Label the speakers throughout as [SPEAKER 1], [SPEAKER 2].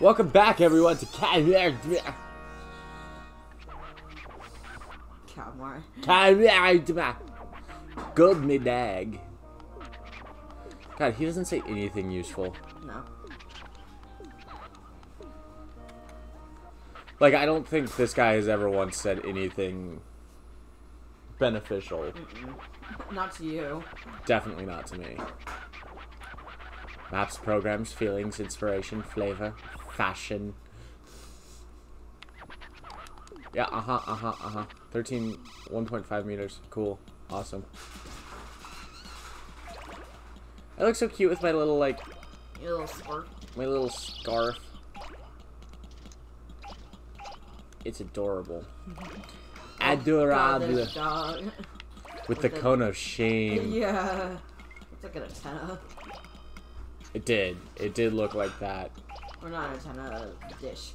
[SPEAKER 1] Welcome back, everyone, to. Calamari.
[SPEAKER 2] Calamari.
[SPEAKER 1] Good middag. God, he doesn't say anything useful.
[SPEAKER 2] No.
[SPEAKER 1] Like, I don't think this guy has ever once said anything beneficial.
[SPEAKER 2] Not to you.
[SPEAKER 1] Definitely not to me. Maps, programs, feelings, inspiration, flavor, fashion. Yeah, uh-huh, uh-huh, uh-huh. 13, 1.5 meters. Cool. Awesome. I look so cute with my little, like,
[SPEAKER 2] You little squirt.
[SPEAKER 1] my little scarf. It's adorable. Adorable.
[SPEAKER 2] this dog.
[SPEAKER 1] With the
[SPEAKER 2] the-
[SPEAKER 1] cone of shame.
[SPEAKER 2] yeah. It's like an antenna.
[SPEAKER 1] It did. It did look like that.
[SPEAKER 2] We're not an antenna, a dish.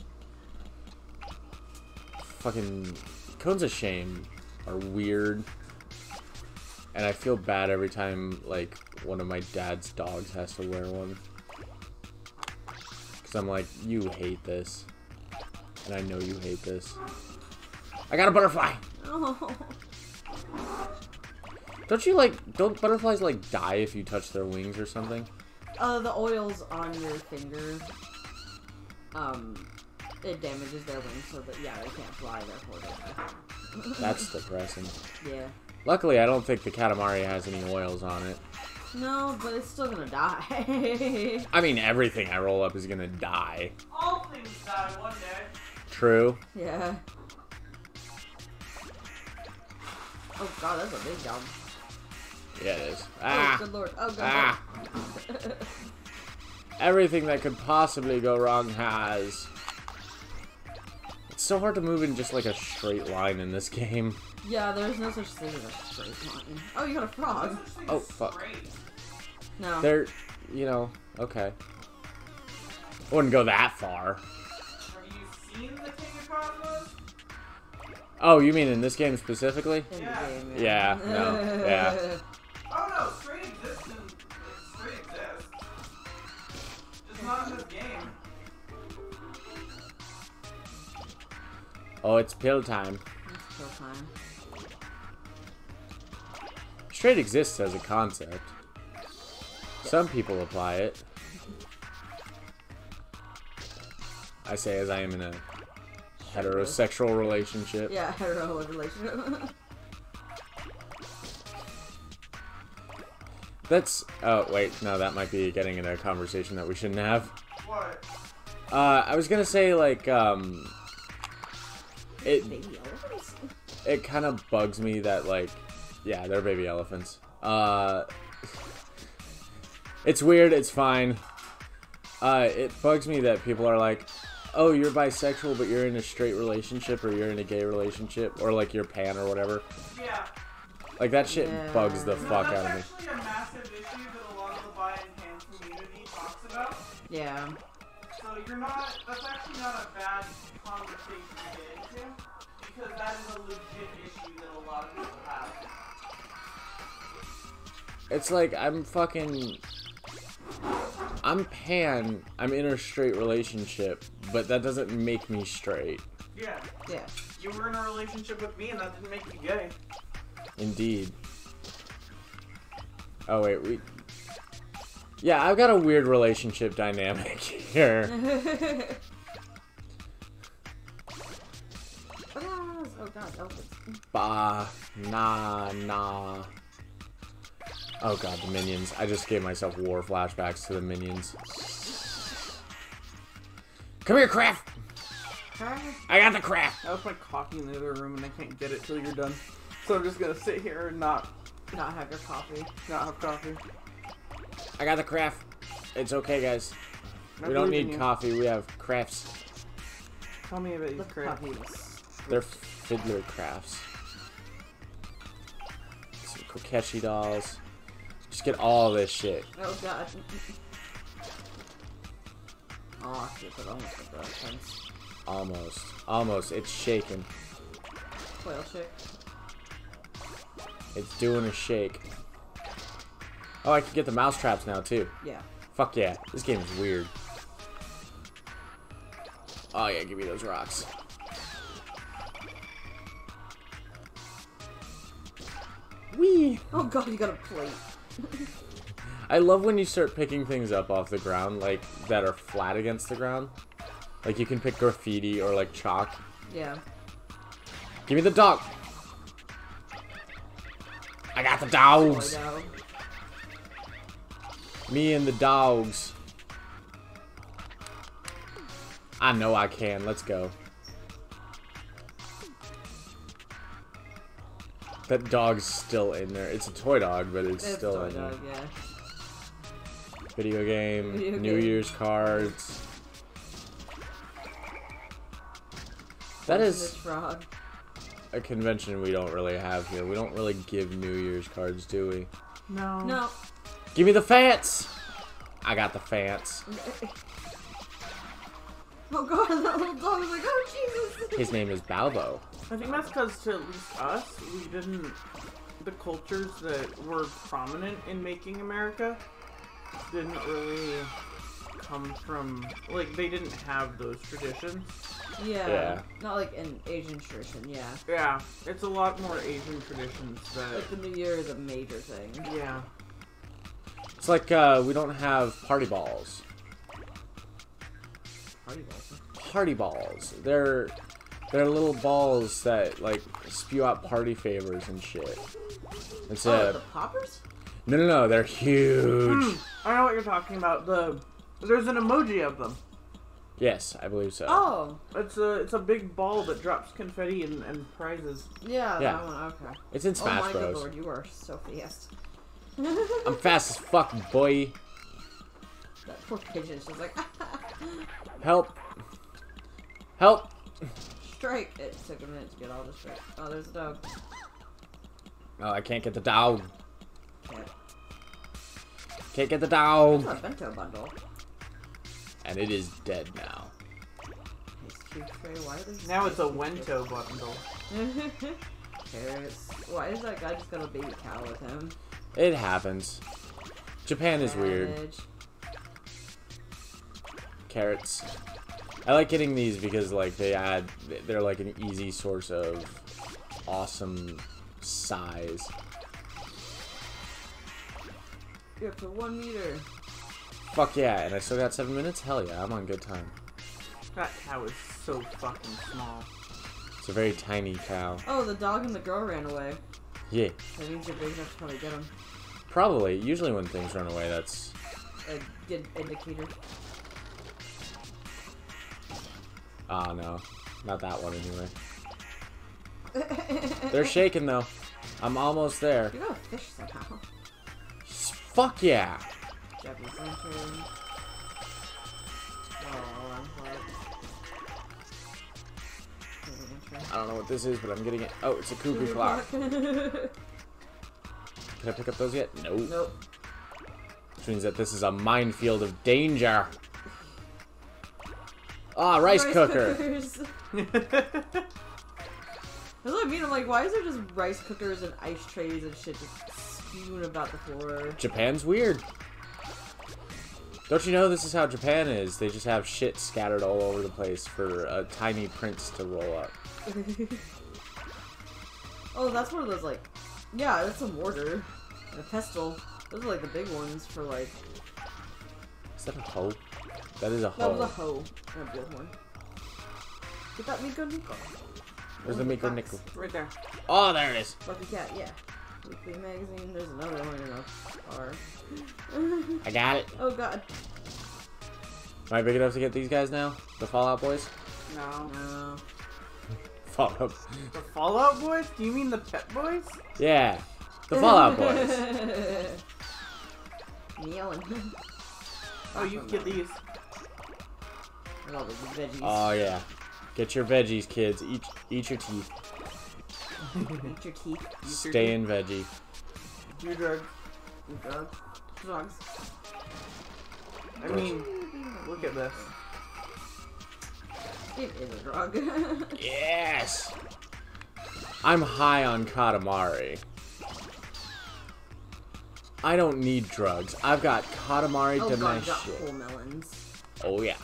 [SPEAKER 1] Fucking cones of shame are weird. And I feel bad every time, like, one of my dad's dogs has to wear one. Because I'm like, you hate this. And I know you hate this. I got a butterfly!
[SPEAKER 2] Oh.
[SPEAKER 1] Don't you, like, don't butterflies, like, die if you touch their wings or something?
[SPEAKER 2] Uh, the oils on your finger, um, it damages their wings so that, yeah, they can't fly, therefore they die.
[SPEAKER 1] That's depressing.
[SPEAKER 2] Yeah.
[SPEAKER 1] Luckily, I don't think the Katamari has any oils on it.
[SPEAKER 2] No, but it's still gonna die.
[SPEAKER 1] I mean, everything I roll up is gonna die.
[SPEAKER 3] All things die one day.
[SPEAKER 1] True.
[SPEAKER 2] yeah. Oh god, that's a big jump.
[SPEAKER 1] Yeah, it is.
[SPEAKER 2] Oh,
[SPEAKER 1] Ah!
[SPEAKER 2] good lord. Oh, good
[SPEAKER 1] Ah!
[SPEAKER 2] Lord.
[SPEAKER 1] Everything that could possibly go wrong has. It's so hard to move in just like a straight line in this game.
[SPEAKER 2] yeah, there's no such thing as a straight line. Oh, you got a frog.
[SPEAKER 1] Oh, fuck.
[SPEAKER 2] No.
[SPEAKER 1] They're, you know, okay. Wouldn't go that far.
[SPEAKER 3] Have you seen the King of Cosmos?
[SPEAKER 1] Oh, you mean in this game specifically?
[SPEAKER 3] Yeah.
[SPEAKER 2] the game,
[SPEAKER 1] Yeah, no, yeah.
[SPEAKER 3] Oh,
[SPEAKER 1] it's pill time.
[SPEAKER 2] It's kill time.
[SPEAKER 1] Straight exists as a concept. Some people apply it. I say as I am in a heterosexual relationship.
[SPEAKER 2] Yeah, hetero relationship.
[SPEAKER 1] That's. Oh, wait. No, that might be getting into a conversation that we shouldn't have.
[SPEAKER 3] What?
[SPEAKER 1] Uh, I was gonna say, like, um. It, it kind of bugs me that, like. Yeah, they're baby elephants. Uh. It's weird, it's fine. Uh, it bugs me that people are like, oh, you're bisexual, but you're in a straight relationship, or you're in a gay relationship, or like you're pan or whatever.
[SPEAKER 3] Yeah.
[SPEAKER 1] Like, that shit
[SPEAKER 2] Yeah.
[SPEAKER 1] bugs the
[SPEAKER 3] No,
[SPEAKER 1] fuck out of me.
[SPEAKER 3] actually a massive issue that a lot of the bi and pan community talks about.
[SPEAKER 2] Yeah.
[SPEAKER 3] So you're not. That's actually not a bad conversation to get into because that is a legit issue that a lot of people have.
[SPEAKER 1] It's like I'm fucking. I'm pan. I'm in a straight relationship, but that doesn't make me straight.
[SPEAKER 3] Yeah.
[SPEAKER 2] Yeah.
[SPEAKER 3] You were in a relationship with me, and that didn't make you gay.
[SPEAKER 1] Indeed. Oh wait, we. Yeah, I've got a weird relationship dynamic here.
[SPEAKER 2] Bananas! Oh god, elephants.
[SPEAKER 1] Bah, nah, nah. Oh god, the minions. I just gave myself war flashbacks to the minions. Come here, craft! I got the craft!
[SPEAKER 3] I was my coffee in the other room, and I can't get it till you're done. So I'm just gonna sit here and not
[SPEAKER 2] Not have your coffee.
[SPEAKER 3] not have coffee.
[SPEAKER 1] I got the craft. It's okay, guys.
[SPEAKER 3] I
[SPEAKER 1] We don't need
[SPEAKER 3] you.
[SPEAKER 1] coffee. We have crafts.
[SPEAKER 3] Tell me about
[SPEAKER 2] The
[SPEAKER 3] these crap.
[SPEAKER 2] coffee.
[SPEAKER 1] They're fiddler crafts. Some Kokeshi dolls. Just get all this shit.
[SPEAKER 2] Oh god. Oh shit, that almost got the right fence.
[SPEAKER 1] Almost. Almost. It's shaking.
[SPEAKER 2] Quail chick.
[SPEAKER 1] It's doing a shake. Oh, I can get the mouse traps now, too.
[SPEAKER 2] Yeah.
[SPEAKER 1] Fuck yeah. This game is weird. Oh yeah, give me those rocks. Wee.
[SPEAKER 2] Oh god, you got a plate.
[SPEAKER 1] I love when you start picking things up off the ground, like that are flat against the ground. Like you can pick graffiti or like chalk.
[SPEAKER 2] Yeah.
[SPEAKER 1] Give me the dog. I got the dogs.
[SPEAKER 2] dog.
[SPEAKER 1] Me and the dogs. I know I can. Let's go. That dog's still in there. It's a toy dog, but it's,
[SPEAKER 2] It's
[SPEAKER 1] still
[SPEAKER 2] toy
[SPEAKER 1] in
[SPEAKER 2] dog,
[SPEAKER 1] there.
[SPEAKER 2] yeah.
[SPEAKER 1] Video game,
[SPEAKER 2] Video
[SPEAKER 1] New
[SPEAKER 2] game.
[SPEAKER 1] Year's cards. That
[SPEAKER 2] Poison
[SPEAKER 1] is
[SPEAKER 2] the frog.
[SPEAKER 1] a convention we don't really have here. We don't really give New Year's cards, do we?
[SPEAKER 3] No.
[SPEAKER 2] No.
[SPEAKER 1] Give me the fants! I got the fants.
[SPEAKER 2] Oh god, that little dog was like, oh Jesus.
[SPEAKER 1] His name is Balbo.
[SPEAKER 3] I think that's because to at least us, we didn't. The cultures that were prominent in making America didn't really come from. Like, they didn't have those traditions.
[SPEAKER 2] Yeah.
[SPEAKER 1] Yeah.
[SPEAKER 2] Not like an Asian tradition, yeah.
[SPEAKER 3] Yeah, it's a lot more Asian traditions that.
[SPEAKER 2] Like the New Year is a major thing.
[SPEAKER 3] Yeah.
[SPEAKER 1] It's like uh, we don't have party balls.
[SPEAKER 2] Party balls.
[SPEAKER 1] Party balls. They're they're little balls that like spew out party favors and shit. It's
[SPEAKER 2] Oh, the poppers?
[SPEAKER 1] no no no. They're huge.
[SPEAKER 3] Hmm, I know what you're talking about. The there's an emoji of them.
[SPEAKER 1] Yes, I believe so.
[SPEAKER 2] Oh,
[SPEAKER 3] It's a it's a big ball that drops confetti and, and prizes.
[SPEAKER 2] yeah,
[SPEAKER 1] Yeah.
[SPEAKER 2] that one, okay.
[SPEAKER 1] It's in
[SPEAKER 2] oh
[SPEAKER 1] Smash
[SPEAKER 2] my good
[SPEAKER 1] Bros.
[SPEAKER 2] lord, you are so fast.
[SPEAKER 1] I'm fast as fuck, boy.
[SPEAKER 2] That poor pigeon, she's like,
[SPEAKER 1] Help! Help!
[SPEAKER 2] strike! It took a minute to get all the strike. Oh, there's a dog.
[SPEAKER 1] Oh, I can't get the dog.
[SPEAKER 2] Cat.
[SPEAKER 1] Can't get the
[SPEAKER 2] It's
[SPEAKER 1] dog.
[SPEAKER 2] a bento bundle.
[SPEAKER 1] And it is dead now.
[SPEAKER 2] It's cute tray. Why are
[SPEAKER 3] Now it's a
[SPEAKER 2] spices?
[SPEAKER 3] Wento bundle.
[SPEAKER 2] Carrots. Why is that guy just got a baby cow with him?
[SPEAKER 1] It happens. Japan is weird. Carrots. I like getting these because like they add they're like an easy source of awesome size.
[SPEAKER 2] You're up to one meter.
[SPEAKER 1] Fuck yeah, and I still got seven minutes? Hell yeah, I'm on good time.
[SPEAKER 3] That cow is so fucking small.
[SPEAKER 1] It's a very tiny cow.
[SPEAKER 2] Oh, the dog and the girl ran away.
[SPEAKER 1] Yeah.
[SPEAKER 2] That means you're big enough to probably get him.
[SPEAKER 1] Probably. Usually when things run away, that's
[SPEAKER 2] A good indicator.
[SPEAKER 1] ah no. Not that one anyway. They're shaking though. I'm almost there.
[SPEAKER 2] You got a fish somehow.
[SPEAKER 1] Fuck yeah.
[SPEAKER 2] Japanese lantern. Oh,
[SPEAKER 1] I don't know what this is, but I'm getting it. Oh, it's a cuckoo clock. Can I pick up those yet? No.
[SPEAKER 2] nope.
[SPEAKER 1] Which means that this is a minefield of danger. Ah, rice, cooker.
[SPEAKER 2] cookers. That's what I mean. I'm like, why is there just rice cookers and ice trays and shit just spewing about the floor?
[SPEAKER 1] Japan's weird. Don't you know this is how Japan is? They just have shit scattered all over the place for a tiny prince to roll up.
[SPEAKER 2] oh, that's one of those like, yeah, that's a mortar and a pestle. Those are like the big ones for like.
[SPEAKER 1] Is that a hoe? That is a hoe.
[SPEAKER 2] That was a
[SPEAKER 1] hoe.
[SPEAKER 2] and a bullhorn. Get that Miko Nico.
[SPEAKER 1] Where's the Miko Nickel?
[SPEAKER 3] right there.
[SPEAKER 1] Oh, there it is.
[SPEAKER 2] Lucky Cat, yeah. Weekly magazine. There's another one in a car.
[SPEAKER 1] I got it.
[SPEAKER 2] oh god.
[SPEAKER 1] Am I big enough to get these guys now? The Fallout Boys?
[SPEAKER 3] No.
[SPEAKER 2] No.
[SPEAKER 1] Fallout.
[SPEAKER 3] The Fallout Boys? Do you mean the Pet Boys?
[SPEAKER 1] Yeah. The Fallout Boys.
[SPEAKER 2] Meowing.
[SPEAKER 3] Oh, you get these.
[SPEAKER 2] All the veggies.
[SPEAKER 1] Oh yeah. Get your veggies, kids. Eat eat your teeth.
[SPEAKER 2] Eat your teeth.
[SPEAKER 1] Stay in veggie.
[SPEAKER 3] Do drugs.
[SPEAKER 2] Eat drugs. Drugs.
[SPEAKER 3] I mean, look at this.
[SPEAKER 2] It is a drug.
[SPEAKER 1] Yes. I'm high on Katamari. I don't need drugs. I've got Katamari
[SPEAKER 2] oh
[SPEAKER 1] to my
[SPEAKER 2] god, got whole melons.
[SPEAKER 1] Oh yeah.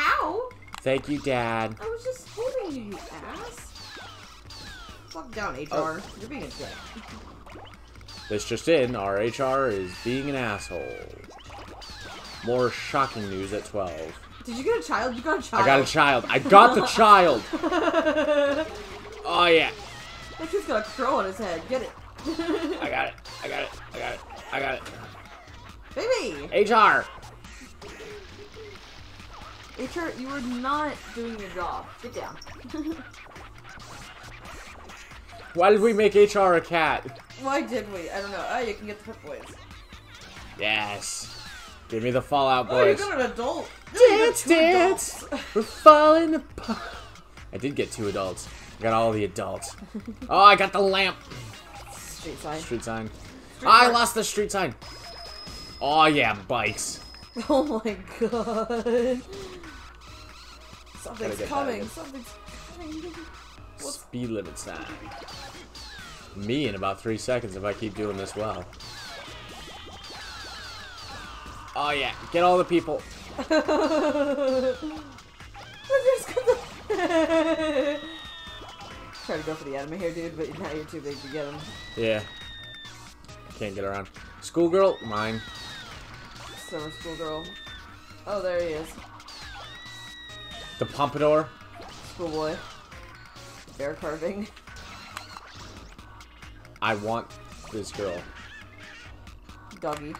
[SPEAKER 1] Ow! Thank you, Dad.
[SPEAKER 2] I was just holding you, you ass. Fuck down, HR.
[SPEAKER 1] Oh.
[SPEAKER 2] You're being a dick.
[SPEAKER 1] This just in, our HR is being an asshole. More shocking news at 12.
[SPEAKER 2] Did you get a child? You got a child.
[SPEAKER 1] I got a child. I got the child. Oh yeah.
[SPEAKER 2] That kid's got a crow on his head. Get it.
[SPEAKER 1] I got it. I got it. I got it. I got it.
[SPEAKER 2] Baby!
[SPEAKER 1] HR.
[SPEAKER 2] HR, you are not doing your job. Sit down.
[SPEAKER 1] Why did we make HR a cat?
[SPEAKER 2] Why did we? I don't know. Oh, you can get the Pip Boys.
[SPEAKER 1] Yes. Give me the Fallout Boys.
[SPEAKER 2] Oh, you
[SPEAKER 1] Boys.
[SPEAKER 2] got an adult. No,
[SPEAKER 1] Dance, dance.
[SPEAKER 2] adults.
[SPEAKER 1] We're falling apart. I did get two adults. I got all the adults. Oh, I got the lamp.
[SPEAKER 2] Street sign.
[SPEAKER 1] Street sign.
[SPEAKER 2] Street ah,
[SPEAKER 1] I
[SPEAKER 2] park.
[SPEAKER 1] lost the street sign. Oh yeah, bikes.
[SPEAKER 2] Oh my god. Something's coming. Something's coming.
[SPEAKER 1] Speed limit sign. Me in about three seconds if I keep doing this well. Oh yeah, get all the people.
[SPEAKER 2] Try to go for the anime here, dude, but now you're too big to get him.
[SPEAKER 1] Yeah. Can't get around. Schoolgirl, mine.
[SPEAKER 2] Summer school girl. Oh, there he is.
[SPEAKER 1] The Pompadour.
[SPEAKER 2] Schoolboy. Bear carving.
[SPEAKER 1] I want this girl.
[SPEAKER 2] Doggy.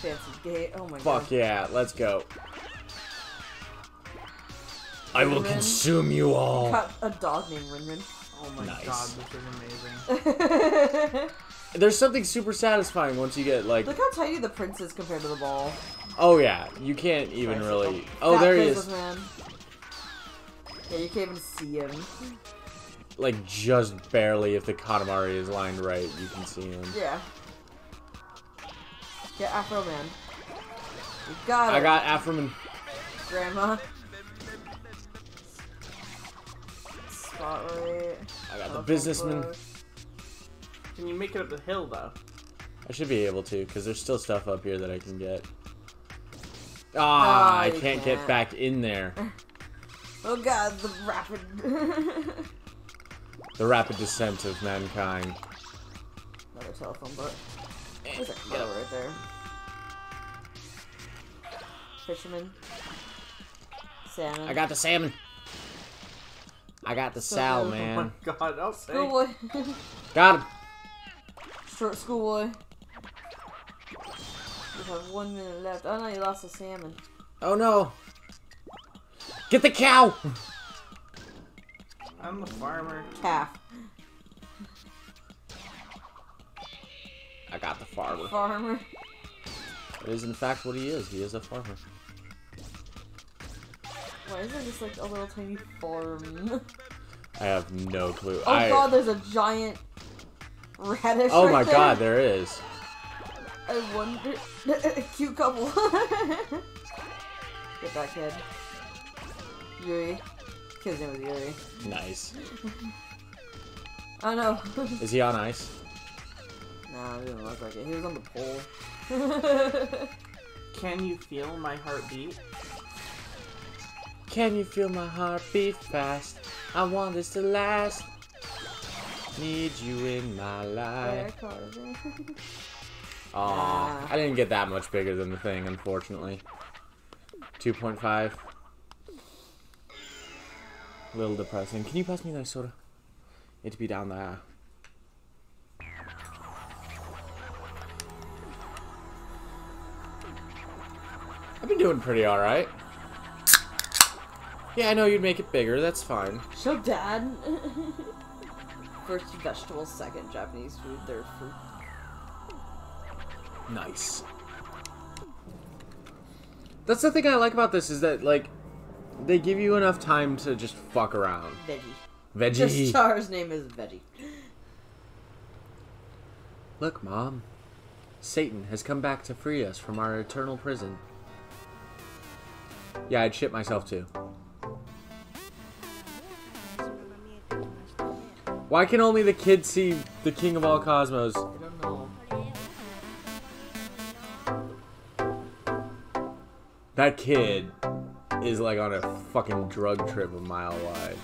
[SPEAKER 2] Fancy gate. Oh my god.
[SPEAKER 1] Fuck yeah, let's go. I will consume you all.
[SPEAKER 2] Got a dog named Rinrin.
[SPEAKER 3] Oh my
[SPEAKER 1] Nice.
[SPEAKER 3] god, this is amazing.
[SPEAKER 1] There's something super satisfying once you get like,
[SPEAKER 2] Look how tiny the prince is compared to the ball.
[SPEAKER 1] oh yeah, you can't even really. Oh, oh
[SPEAKER 2] Fat
[SPEAKER 1] there he is.
[SPEAKER 2] Man. Yeah, you can't even see him.
[SPEAKER 1] Like just barely, if the Katamari is lined right, you can see him.
[SPEAKER 2] Yeah. Get Afro Man. You got it.
[SPEAKER 1] I got Afroman.
[SPEAKER 2] Grandma. Spotlight.
[SPEAKER 1] I got the businessman.
[SPEAKER 2] book.
[SPEAKER 3] Can you make it up the hill though?
[SPEAKER 1] I should be able to, because there's still stuff up here that I can get. Ah,
[SPEAKER 2] Ah,
[SPEAKER 1] I can't,
[SPEAKER 2] can't.
[SPEAKER 1] get back in there.
[SPEAKER 2] Oh god, the rapid.
[SPEAKER 1] The rapid descent of mankind.
[SPEAKER 2] Another telephone book. There's a crow right there. Fisherman. Salmon.
[SPEAKER 1] I got the salmon. I got the sal,
[SPEAKER 2] good.
[SPEAKER 1] Oh man.
[SPEAKER 3] Oh my god, I'll say.
[SPEAKER 2] Schoolboy.
[SPEAKER 1] Got him.
[SPEAKER 2] Short schoolboy. You have one minute left. Oh no, you lost the salmon.
[SPEAKER 1] Oh no. Get the cow.
[SPEAKER 3] I'm the farmer.
[SPEAKER 2] Calf.
[SPEAKER 1] I got the farmer.
[SPEAKER 2] Farmer.
[SPEAKER 1] It is in fact what he is. He is a farmer.
[SPEAKER 2] Why is there just like a little tiny farm?
[SPEAKER 1] I have no clue.
[SPEAKER 2] Oh
[SPEAKER 1] I,
[SPEAKER 2] god, there's a giant radish.
[SPEAKER 1] Oh
[SPEAKER 2] right
[SPEAKER 1] my
[SPEAKER 2] there.
[SPEAKER 1] god, there is.
[SPEAKER 2] I wonder. Cute couple. Get that kid. Yuri. Kid's name was Yuri.
[SPEAKER 1] Nice.
[SPEAKER 2] Oh no.
[SPEAKER 1] Is he on ice?
[SPEAKER 2] nah, it didn't look like it. He was on the pole.
[SPEAKER 3] Can you feel my heartbeat?
[SPEAKER 1] Can you feel my heart beat fast? I want this to last. Need you in my life. Aw,
[SPEAKER 2] Ah.
[SPEAKER 1] I didn't get that much bigger than the thing, unfortunately. 2.5. A little depressing. Can you pass me that soda? It to be down there. I've been doing pretty alright. Yeah, I know you'd make it bigger, that's fine.
[SPEAKER 2] So, dad. First vegetables, second Japanese food, third fruit.
[SPEAKER 1] Nice. That's the thing I like about this is that like they give you enough time to just fuck around.
[SPEAKER 2] Veggie.
[SPEAKER 1] Veggie.
[SPEAKER 2] Just Char's name is Veggie.
[SPEAKER 1] Look, mom. Satan has come back to free us from our eternal prison. Yeah, I'd shit myself too. Why can only the kids see the king of all cosmos? That kid is like on a fucking drug trip a mile wide.